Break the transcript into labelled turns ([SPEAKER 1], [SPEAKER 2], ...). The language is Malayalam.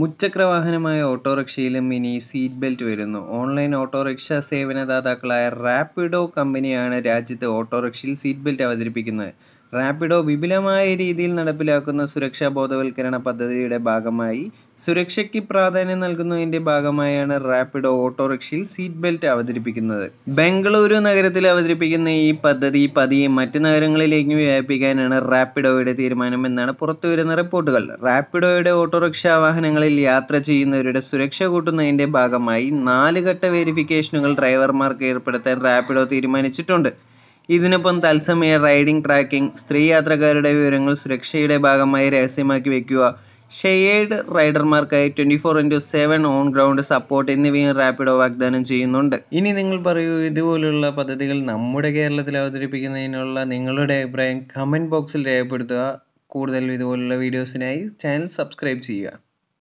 [SPEAKER 1] മുച്ചക്ര വാഹനമായ ഓട്ടോറിക്ഷയിലും ഇനി സീറ്റ് ബെൽറ്റ് വരുന്നു. ഓൺലൈൻ ഓട്ടോറിക്ഷ സേവനദാതാക്കളായ റാപ്പിഡോ കമ്പനിയാണ് രാജ്യത്ത് ഓട്ടോറിക്ഷയിൽ സീറ്റ് ബെൽറ്റ് അവതരിപ്പിക്കുന്നത്. റാപിഡോ വിപുലമായ രീതിയിൽ നടപ്പിലാക്കുന്ന സുരക്ഷാ ബോധവൽക്കരണ പദ്ധതിയുടെ ഭാഗമായി സുരക്ഷയ്ക്ക് പ്രാധാന്യം നൽകുന്നതിന്റെ ഭാഗമായാണ് റാപ്പിഡോ ഓട്ടോറിക്ഷയിൽ സീറ്റ് ബെൽറ്റ് അവതരിപ്പിക്കുന്നത്. ബംഗളൂരു നഗരത്തിൽ അവതരിപ്പിക്കുന്ന ഈ പദ്ധതി പതിയെ മറ്റ് നഗരങ്ങളിലേക്ക് വ്യാപിപ്പിക്കാനാണ് റാപ്പിഡോയുടെ തീരുമാനം എന്നാണ് പുറത്തുവരുന്ന റിപ്പോർട്ടുകൾ. റാപ്പിഡോയുടെ ഓട്ടോറിക്ഷാ വാഹനങ്ങളിൽ യാത്ര ചെയ്യുന്നവരുടെ സുരക്ഷ കൂട്ടുന്നതിന്റെ ഭാഗമായി നാല് ഘട്ട വെരിഫിക്കേഷനുകൾ ഡ്രൈവർമാർക്ക് ഏർപ്പെടുത്താൻ റാപ്പിഡോ തീരുമാനിച്ചിട്ടുണ്ട്. ഇതിനൊപ്പം തത്സമയ റൈഡിംഗ് ട്രാക്കിംഗ്, സ്ത്രീ യാത്രക്കാരുടെ വിവരങ്ങൾ സുരക്ഷയുടെ ഭാഗമായി രഹസ്യമാക്കി വയ്ക്കുക, shared റൈഡർമാർക്കായി twenty four into seven on ground support എന്നിവയും റാപ്പിഡോ വാഗ്ദാനം ചെയ്യുന്നുണ്ട്. ഇനി നിങ്ങൾ പറയൂ ഇതുപോലുള്ള പദ്ധതികൾ നമ്മുടെ കേരളത്തിൽ അവതരിപ്പിക്കുന്നതിനുള്ള നിങ്ങളുടെ അഭിപ്രായം കമന്റ് ബോക്സിൽ രേഖപ്പെടുത്തുക. കൂടുതൽ ഇതുപോലുള്ള വീഡിയോസിനായി ചാനൽ സബ്സ്ക്രൈബ് ചെയ്യുക.